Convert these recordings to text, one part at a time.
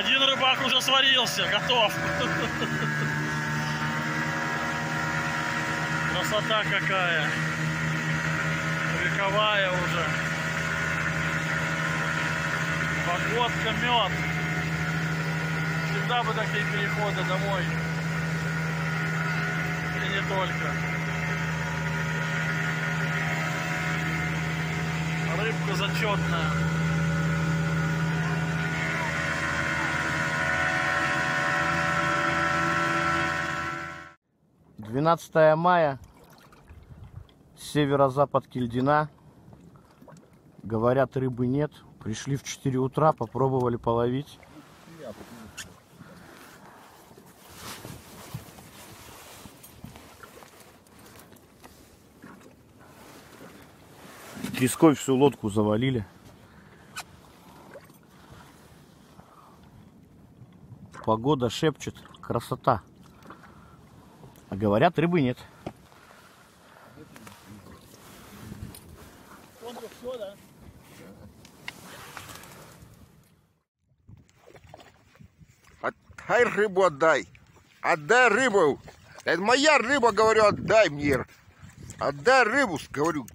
Один рыбак уже сварился, готов. Красота какая. Вековая уже. Погодка мед. Всегда бы такие переходы домой. И не только. Рыбка зачетная. Двенадцатое мая, северо-запад Кильдина. Говорят, рыбы нет. Пришли в 4 утра, попробовали половить. Треской всю лодку завалили. Погода шепчет, красота. А говорят, рыбы нет. Отдай рыбу отдай. Отдай рыбу. Это моя рыба, говорю, отдай мне. Отдай рыбу, говорю.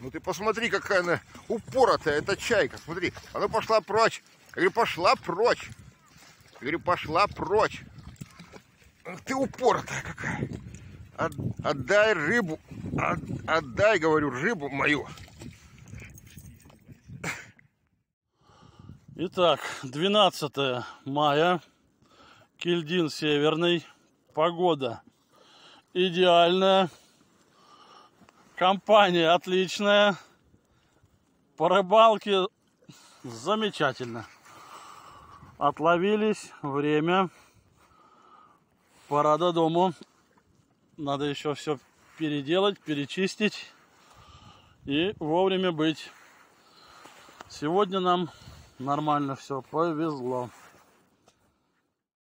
Ну ты посмотри, какая она упоротая, эта чайка. Смотри, она пошла прочь. Я говорю, пошла прочь. Я говорю, пошла прочь. Ты упоротая какая. От- отдай рыбу. От- отдай, говорю, рыбу мою. Итак, 12 мая, Кильдин Северный, погода идеальная, компания отличная, по рыбалке замечательно. Отловились, время, пора до дому, надо еще все переделать, перечистить и вовремя быть. Сегодня нам нормально все повезло.